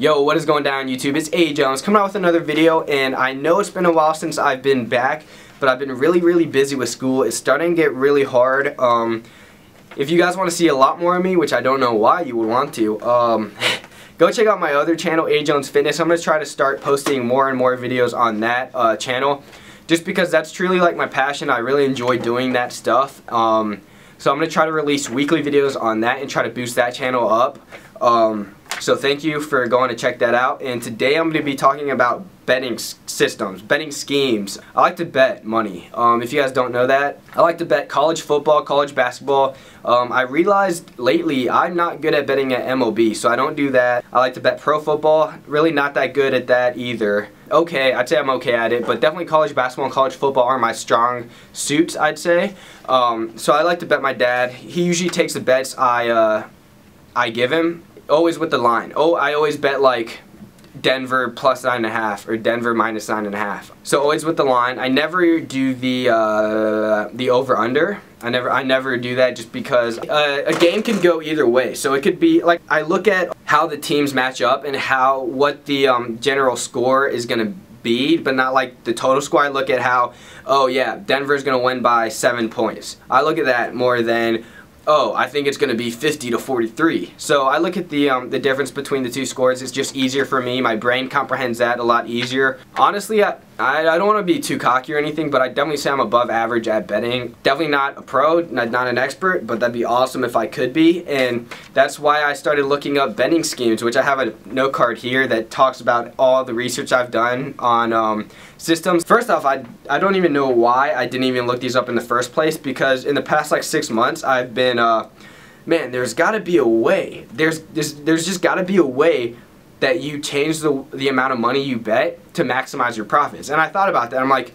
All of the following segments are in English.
Yo, what is going down YouTube? It's A Jones coming out with another video and I know it's been a while since I've been back but I've been really really busy with school. It's starting to get really hard. Um, if you guys want to see a lot more of me, which I don't know why you would want to, um, go check out my other channel, A Jones Fitness. I'm going to try to start posting more and more videos on that uh, channel just because that's truly like my passion. I really enjoy doing that stuff. Um, so I'm going to try to release weekly videos on that and try to boost that channel up. Um, so thank you for going to check that out. And today I'm going to be talking about betting systems, betting schemes. I like to bet money. Um, if you guys don't know that, I like to bet college football, college basketball. Um, I realized lately I'm not good at betting at MLB, so I don't do that. I like to bet pro football. Really not that good at that either. Okay, I'd say I'm okay at it, but definitely college basketball and college football are my strong suits, I'd say. Um, so I like to bet my dad. He usually takes the bets I uh, I give him always with the line. Oh, I always bet like Denver plus nine and a half or Denver minus nine and a half. So always with the line. I never do the uh, the over under. I never I never do that just because uh, a game can go either way. So it could be like I look at how the teams match up and how what the um, general score is gonna be, but not like the total score. I look at how oh yeah Denver's gonna win by seven points. I look at that more than oh, I think it's going to be 50 to 43. So I look at the um, the difference between the two scores. It's just easier for me. My brain comprehends that a lot easier. Honestly, I, I, I don't want to be too cocky or anything, but I definitely say I'm above average at betting. Definitely not a pro, not, not an expert, but that'd be awesome if I could be. And that's why I started looking up betting schemes, which I have a note card here that talks about all the research I've done on um, systems. First off, I, I don't even know why I didn't even look these up in the first place because in the past like six months I've been, uh, man, there's got to be a way. There's, there's, there's just got to be a way that you change the, the amount of money you bet to maximize your profits. And I thought about that. I'm like,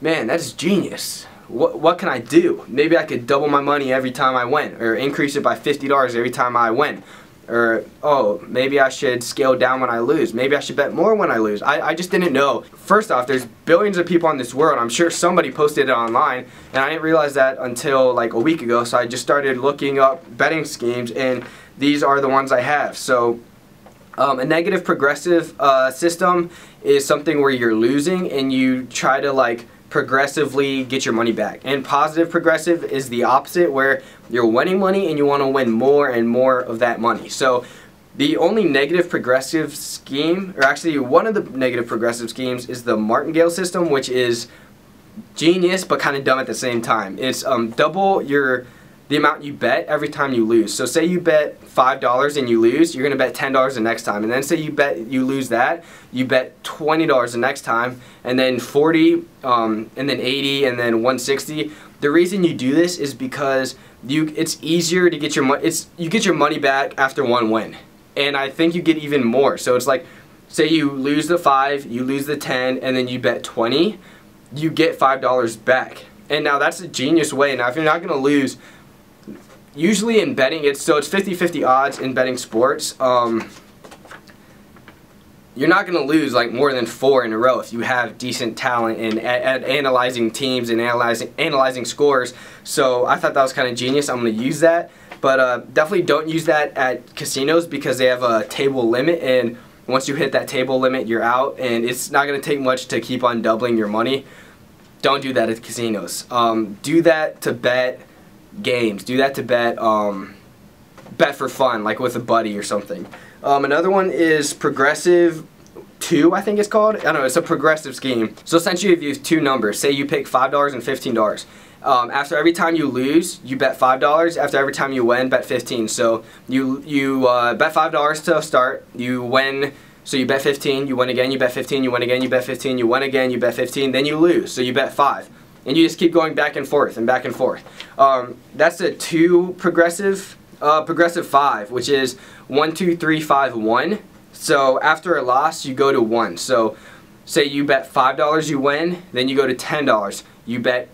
man, that's genius. What, what can I do? Maybe I could double my money every time I win or increase it by $50 every time I win or oh maybe I should scale down when I lose maybe I should bet more when I lose I, I just didn't know first off there's billions of people on this world I'm sure somebody posted it online and I didn't realize that until like a week ago so I just started looking up betting schemes and these are the ones I have so um, a negative progressive uh, system is something where you're losing and you try to like progressively get your money back. And positive progressive is the opposite where you're winning money and you want to win more and more of that money. So the only negative progressive scheme, or actually one of the negative progressive schemes is the martingale system, which is genius but kind of dumb at the same time. It's um, double your the amount you bet every time you lose. So say you bet $5 and you lose, you're going to bet $10 the next time. And then say you bet you lose that, you bet $20 the next time, and then 40, um, and then 80, and then 160. The reason you do this is because you it's easier to get your money it's you get your money back after one win. And I think you get even more. So it's like say you lose the 5, you lose the 10, and then you bet 20, you get $5 back. And now that's a genius way. Now if you're not going to lose usually in betting, it's so it's 50-50 odds in betting sports. Um, you're not going to lose like more than four in a row if you have decent talent in at, at analyzing teams and analyzing analyzing scores. So I thought that was kind of genius. I'm going to use that, but uh, definitely don't use that at casinos because they have a table limit and once you hit that table limit, you're out, and it's not going to take much to keep on doubling your money. Don't do that at casinos. Um, do that to bet games. Do that to bet um, bet for fun, like with a buddy or something. Um, another one is progressive 2, I think it's called. I don't know, it's a progressive scheme. So essentially you have two numbers. Say you pick $5 and $15. Um, after every time you lose, you bet $5. After every time you win, bet 15 So you, you uh, bet $5 to start. You win, so you bet 15 You win again, you bet 15 You win again, you bet 15 You win again, you bet 15 Then you lose, so you bet 5 and you just keep going back and forth and back and forth. Um, that's a two progressive, uh, progressive five, which is one, two, three, five, one. So after a loss, you go to one. So say you bet five dollars, you win. Then you go to ten dollars. You bet,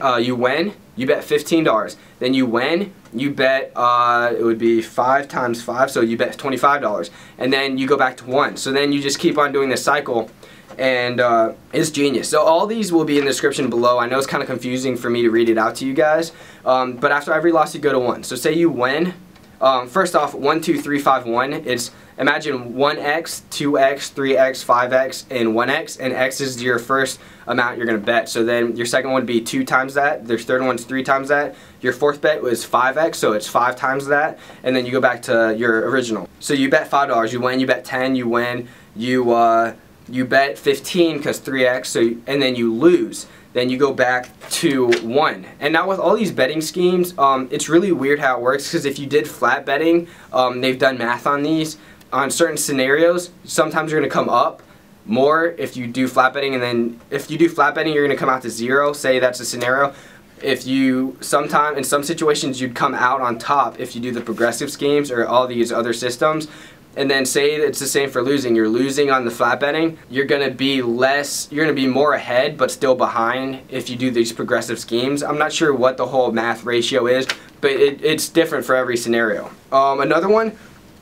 uh, you win. You bet fifteen dollars. Then you win. You bet uh, it would be five times five, so you bet twenty-five dollars. And then you go back to one. So then you just keep on doing this cycle and uh, it's genius. So all these will be in the description below. I know it's kind of confusing for me to read it out to you guys, um, but after every loss you go to one. So say you win, um, first off, one, two, three, five, one. It's imagine 1x, 2x, 3x, 5x, and 1x, and x is your first amount you're going to bet. So then your second one would be 2 times that, your third one's 3 times that, your fourth bet was 5x, so it's 5 times that, and then you go back to your original. So you bet $5, you win, you bet 10, you win, you, uh, you bet 15 because 3x, so, and then you lose then you go back to one. And now with all these betting schemes, um, it's really weird how it works because if you did flat betting, um, they've done math on these, on certain scenarios, sometimes you're going to come up more if you do flat betting and then if you do flat betting you're going to come out to zero, say that's a scenario. If you, sometime, in some situations you'd come out on top if you do the progressive schemes or all these other systems and then say it's the same for losing. You're losing on the flat betting. You're going to be less, you're going to be more ahead but still behind if you do these progressive schemes. I'm not sure what the whole math ratio is, but it, it's different for every scenario. Um, another one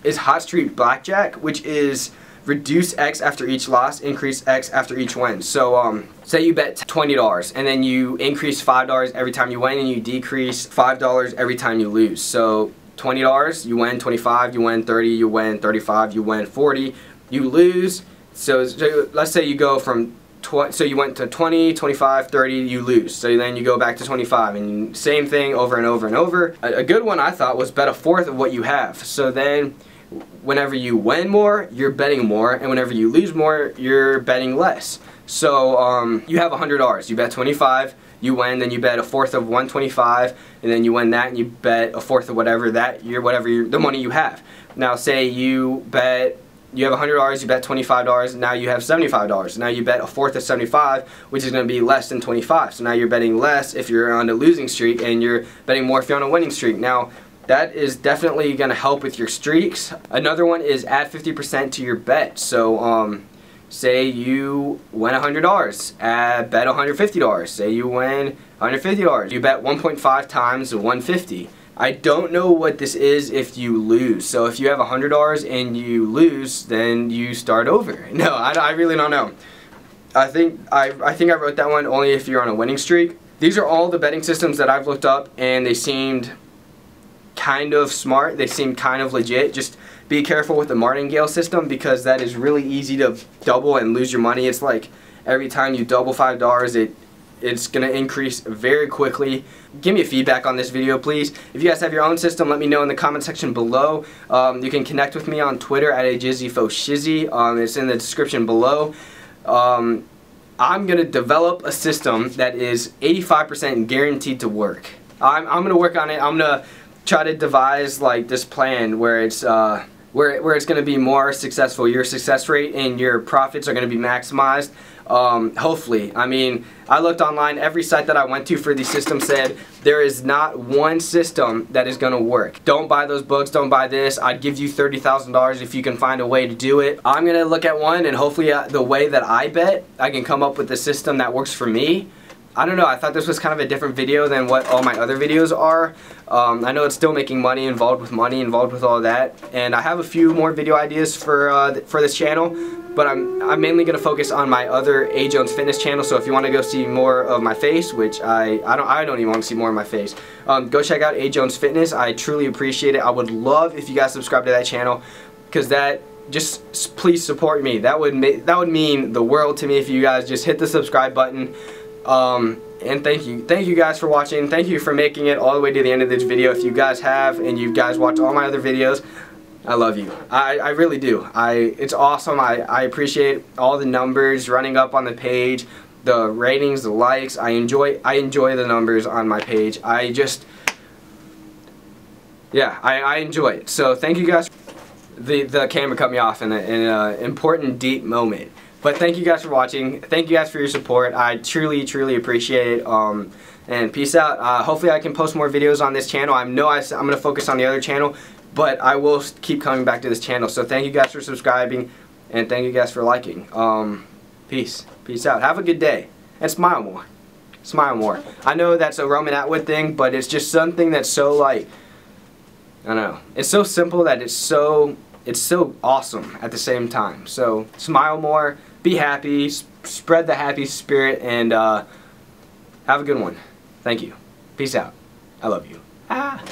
is Hot Streak Blackjack, which is reduce X after each loss, increase X after each win. So um, say you bet $20 and then you increase $5 every time you win and you decrease $5 every time you lose. So $20, you win 25, you win 30, you win 35, you win 40, you lose. So, so let's say you go from so you went to 20, 25, 30, you lose. So then you go back to 25 and same thing over and over and over. A, a good one I thought was bet a fourth of what you have. So then whenever you win more, you're betting more, and whenever you lose more, you're betting less. So um, you have $100. You bet 25, you win, then you bet a fourth of 125, and then you win that, and you bet a fourth of whatever that you're whatever the money you have. Now, say you bet you have $100, you bet $25, now you have $75. Now you bet a fourth of 75, which is going to be less than 25. So now you're betting less if you're on a losing streak, and you're betting more if you're on a winning streak. Now, that is definitely going to help with your streaks. Another one is add 50% to your bet. So, um, say you win $100, add, bet $150. Say you win $150, you bet 1.5 times 150. I don't know what this is if you lose. So if you have $100 and you lose, then you start over. No, I, I really don't know. I think I, I think I wrote that one only if you're on a winning streak. These are all the betting systems that I've looked up and they seemed kind of smart. They seem kind of legit. Just be careful with the martingale system because that is really easy to double and lose your money. It's like every time you double five dollars, it it's going to increase very quickly. Give me a feedback on this video, please. If you guys have your own system, let me know in the comment section below. Um, you can connect with me on Twitter at a Um, it's in the description below. Um, I'm going to develop a system that is 85% guaranteed to work. I'm, I'm going to work on it. I'm going to try to devise like this plan where it's uh, where, where it's going to be more successful. Your success rate and your profits are going to be maximized. Um, hopefully. I mean, I looked online, every site that I went to for these systems said there is not one system that is going to work. Don't buy those books, don't buy this. I'd give you $30,000 if you can find a way to do it. I'm going to look at one and hopefully uh, the way that I bet, I can come up with a system that works for me. I don't know, I thought this was kind of a different video than what all my other videos are. Um, I know it's still making money, involved with money, involved with all that. And I have a few more video ideas for, uh, for this channel, but I'm, I'm mainly going to focus on my other A. Jones Fitness channel, so if you want to go see more of my face, which I, I, don't, I don't even want to see more of my face, um, go check out A. Jones Fitness. I truly appreciate it. I would love if you guys subscribe to that channel, because that just please support me. That would that would mean the world to me if you guys just hit the subscribe button. Um, and thank you. Thank you guys for watching. Thank you for making it all the way to the end of this video. If you guys have and you guys watch all my other videos, I love you. I, I really do. I It's awesome. I, I appreciate all the numbers running up on the page, the ratings, the likes. I enjoy I enjoy the numbers on my page. I just, yeah, I, I enjoy it. So thank you guys. The, the camera cut me off in an important, deep moment. But thank you guys for watching. Thank you guys for your support. I truly, truly appreciate it. Um, and peace out. Uh, hopefully I can post more videos on this channel. I know I, am going to focus on the other channel, but I will keep coming back to this channel. So thank you guys for subscribing, and thank you guys for liking. Um, peace. Peace out. Have a good day. And smile more. Smile more. I know that's a Roman Atwood thing, but it's just something that's so like, I don't know. It's so simple that it's so it's so awesome at the same time. So smile more, be happy, spread the happy spirit, and uh, have a good one. Thank you. Peace out. I love you. Ah.